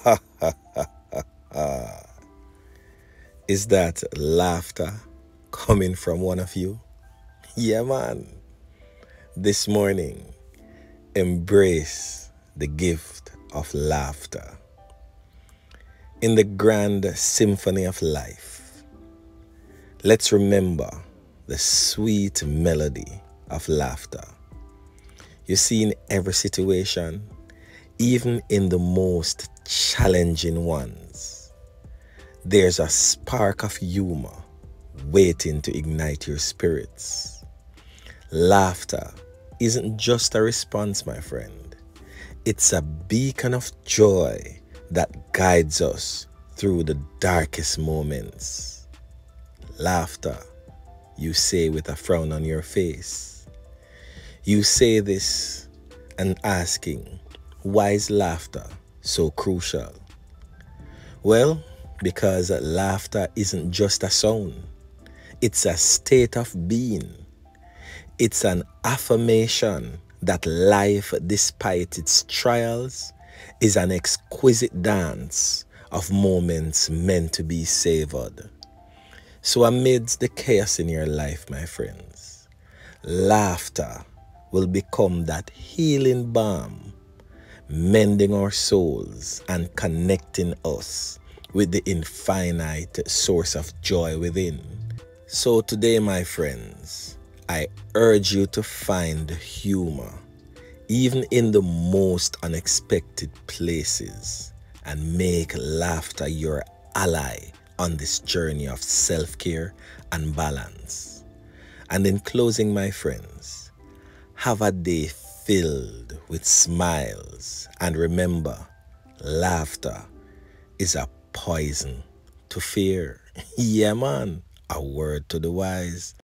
Is that laughter coming from one of you? Yeah, man. This morning, embrace the gift of laughter. In the grand symphony of life, let's remember the sweet melody of laughter. You see, in every situation, even in the most challenging ones, there's a spark of humor waiting to ignite your spirits. Laughter isn't just a response, my friend, it's a beacon of joy that guides us through the darkest moments. Laughter, you say with a frown on your face. You say this and asking, why is laughter so crucial? Well, because laughter isn't just a sound, it's a state of being. It's an affirmation that life, despite its trials, is an exquisite dance of moments meant to be savored. So, amidst the chaos in your life, my friends, laughter will become that healing balm, mending our souls and connecting us with the infinite source of joy within. So, today, my friends, I urge you to find humor even in the most unexpected places and make laughter your ally on this journey of self care and balance. And in closing, my friends, have a day filled with smiles. And remember, laughter is a poison to fear. yeah, man, a word to the wise.